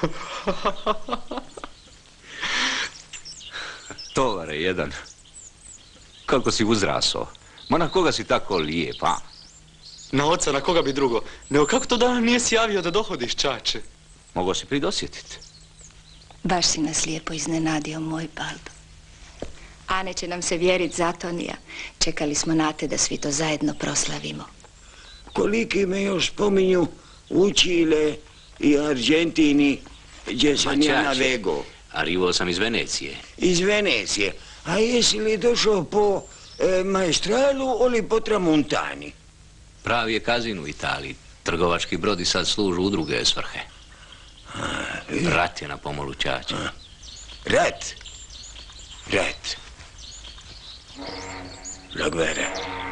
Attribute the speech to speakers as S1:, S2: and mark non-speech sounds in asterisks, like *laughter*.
S1: *laughs* Tovare jedan. Kako si uzrasao? Ma na koga si tako lijep, a?
S2: Na oca, na koga bi drugo? Nego kako to dana nije si javio da dohodiš, čače?
S1: Mogu si pridosjetiti.
S3: Baš si nas lijepo iznenadio, moj Baldo. Ane će nam se vjerit Zatonija. Čekali smo na te da svi to zajedno proslavimo.
S4: Koliki me još spominju u Čile i Argentini, gdje sam ja na
S1: čače.
S4: Vego.
S1: Arrivo sam iz Venecije.
S4: Iz Venecije. A jesi li došao po e, maestralu ili po tramontani?
S1: Pravi je kazin u Italiji. Trgovački brodi sad služu u druge svrhe. Rat je na pomolu čača.
S4: Rat. Rat. La guerra.